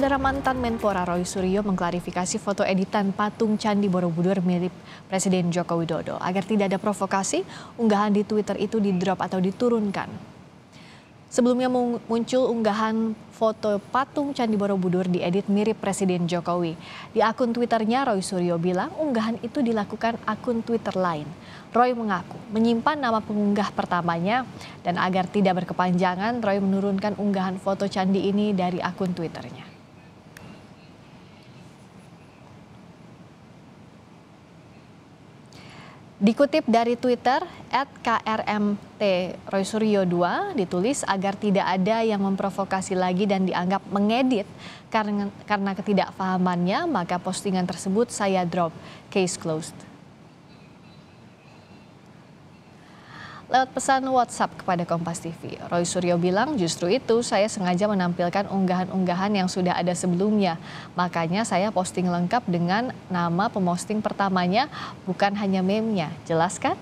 Saudara mantan Menpora Roy Suryo mengklarifikasi foto editan patung Candi Borobudur mirip Presiden Joko Widodo. Agar tidak ada provokasi, unggahan di Twitter itu di-drop atau diturunkan. Sebelumnya muncul unggahan foto patung Candi Borobudur diedit mirip Presiden Jokowi. Di akun Twitternya Roy Suryo bilang unggahan itu dilakukan akun Twitter lain. Roy mengaku menyimpan nama pengunggah pertamanya dan agar tidak berkepanjangan Roy menurunkan unggahan foto candi ini dari akun Twitternya. Dikutip dari Twitter, at KRMT Roy Suryo 2 ditulis agar tidak ada yang memprovokasi lagi dan dianggap mengedit karena, karena ketidakfahamannya maka postingan tersebut saya drop, case closed. Lewat pesan WhatsApp kepada Kompas TV. Roy Suryo bilang justru itu saya sengaja menampilkan unggahan-unggahan yang sudah ada sebelumnya. Makanya saya posting lengkap dengan nama pemosting pertamanya bukan hanya meme-nya. Jelas kan?